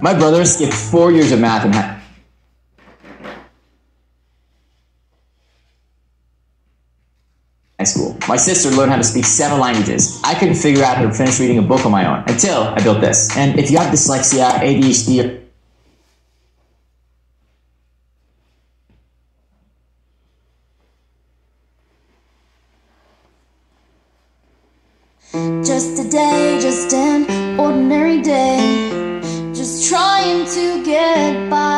My brother skipped four years of math and had. High school. My sister learned how to speak seven languages. I couldn't figure out how to finish reading a book on my own until I built this. And if you have dyslexia, ADHD, Just a day, just an ordinary day just trying to get by.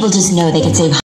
people just know they can save